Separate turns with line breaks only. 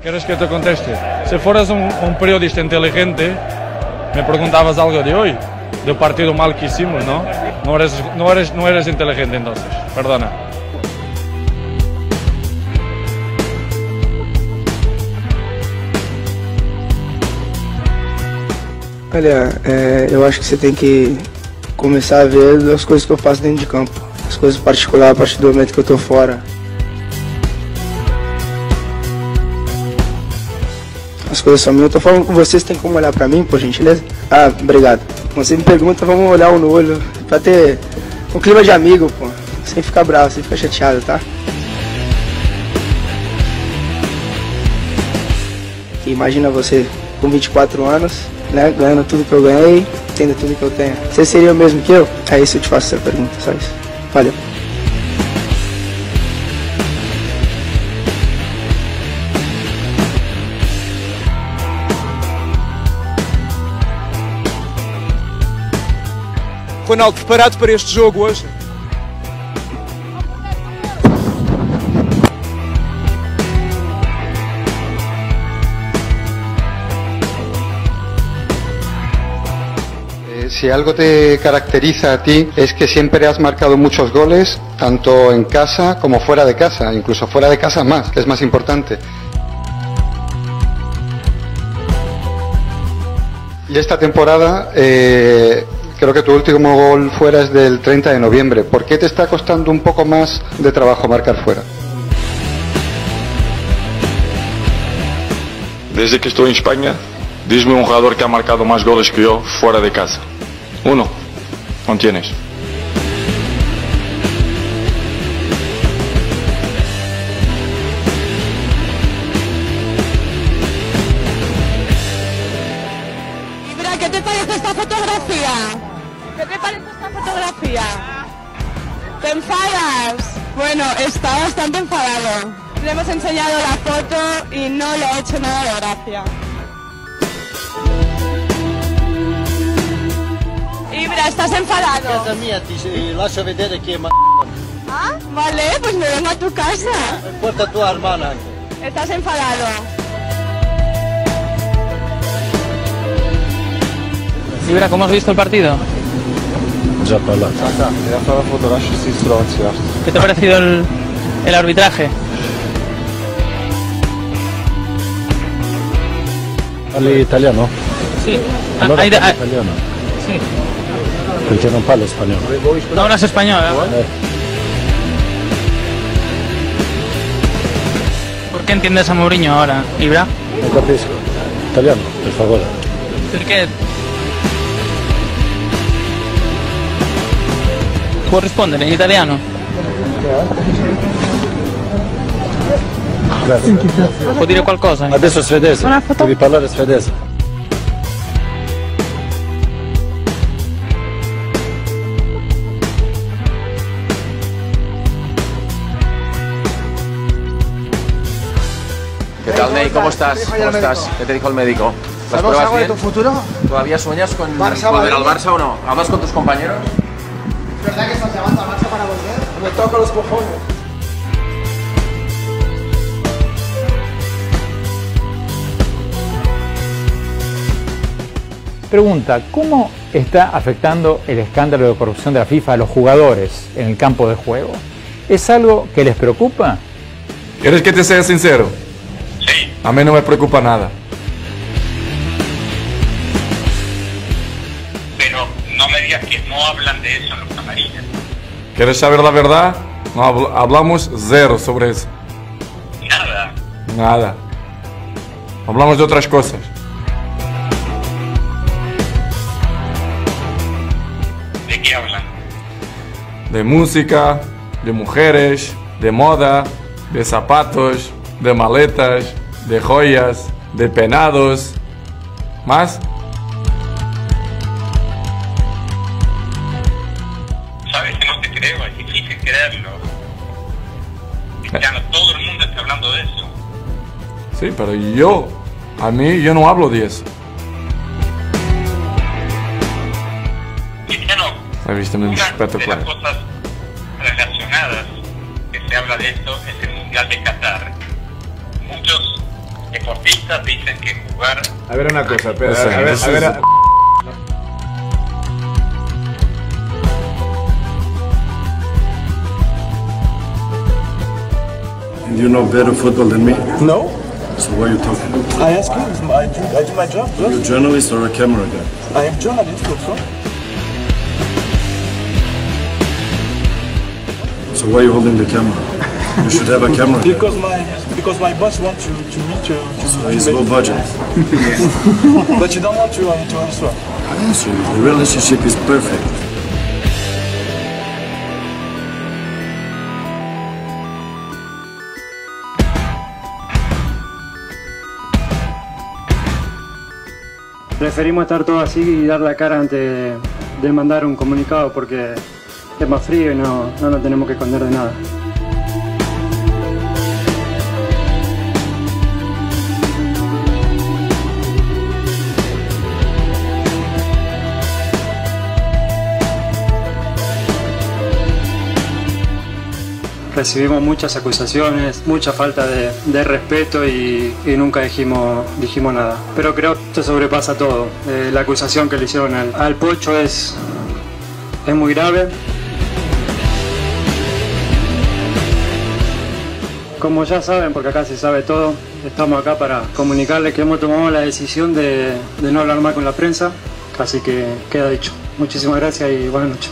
¿Quieres que te conteste? Si fueras un, un periodista inteligente, me preguntabas algo de hoy, del partido mal que hicimos, ¿no? No eres, no eres, no eres inteligente entonces, perdona.
Olha, é, eu acho que você tem que começar a ver as coisas que eu faço dentro de campo. As coisas particulares a partir do momento que eu tô fora. As coisas são minhas. Eu tô falando com vocês, tem como olhar pra mim, por gentileza? Ah, obrigado. Você me pergunta, vamos olhar um no olho. Pra ter um clima de amigo, pô. Sem ficar bravo, sem ficar chateado, tá? Que imagina você com 24 anos, né? Ganhando tudo que eu ganhei, tendo tudo que eu tenho. Você seria o mesmo que eu? É isso eu te faço essa pergunta, só isso. Valeu.
Ronaldo, preparado para este jogo hoje?
Eh, Si algo te caracteriza a ti es que siempre has marcado muchos goles, tanto en casa como fuera de casa, incluso fuera de casa más, que es más importante. Y esta temporada, eh, creo que tu último gol fuera es del 30 de noviembre. ¿Por qué te está costando un poco más de trabajo marcar fuera?
Desde que estoy en España, dime un jugador que ha marcado más goles que yo fuera de casa. Uno, no.
¿Te enfadas? Bueno, está bastante enfadado. Le hemos enseñado la foto y no le ha hecho nada de gracia. Ibra, ¿estás enfadado?
casa mia ti lascia vedere è ma
Ah, vale, pues me vengo a tu casa.
porta tua hermana.
Estás enfadado.
Ibra, ¿cómo has visto el partido?
Stronzi,
¿Qué te ha parecido el, el arbitraje?
Parli italiano?
Sí.
Allora
hay ah,
italiano.
sí.
Perché non parlo spagnolo.
No hablas español, ¿verdad?
Eh,
¿Por qué entiendes a Mourinho ahora, Ibra?
non capisco. Italiano, per favore.
Perché? Può rispondere in italiano?
Grazie.
Può dire qualcosa?
Adesso svedese. Devi parlare svedese.
¿Qué tal, Ney? ¿Cómo estás? ¿Cómo estás? ¿Qué te dijo el médico? ¿Las
¿Sabemos
pruebas
algo de
bien?
tu futuro?
¿Todavía sueñas con
Barça,
volver al. Barça o no? ¿Hablas con tus compañeros?
¿Es verdad que estás llamando a Barça para volver? Me toca los cojones.
Pregunta, ¿cómo está afectando el escándalo de corrupción de la FIFA a los jugadores en el campo de juego? ¿Es algo que les preocupa?
¿Quieres que te sea sincero? Sí. A mí no me preocupa nada.
No me digas que no hablan de eso en los camarines.
¿Quieres saber la verdad? No habl- hablamos cero sobre eso.
Nada.
Nada. Hablamos de otras cosas.
¿De qué hablan?
De música, de mujeres, de moda, de zapatos, de maletas, de joyas, de penados. ¿Más?
Cristiano, todo el mundo está hablando de eso.
Sí, pero yo, a mí, yo no hablo de eso.
Cristiano,
Has visto muy
una de las cosas relacionadas que se habla de esto es el Mundial de Qatar. Muchos deportistas dicen que jugar
A ver una cosa, espera,
O sea,
a ver, a ver,
you know better football than me?
No.
So why are you talking?
I ask you, I do, I do my job.
Are you a journalist or a camera guy?
I am journalist also.
So why are you holding the camera? You should have a camera guy.
Because my because my boss wants to to meet you. To,
So he's low budget.
but you don't want to uh, to answer.
I answer you. The relationship is perfect.
Preferimos estar todos así y dar la cara antes de, mandar un comunicado porque es más frío y no, no nos tenemos que esconder de nada. Recibimos muchas acusaciones, mucha falta de, de respeto y, nunca dijimos, nada. Pero creo que esto sobrepasa todo. Eh, la acusación que le hicieron al, al Pocho es, es muy grave. Como ya saben, porque acá se sabe todo, estamos acá para comunicarles que hemos tomado la decisión de, de no hablar más con la prensa, así que queda dicho. Muchísimas gracias y buenas noches.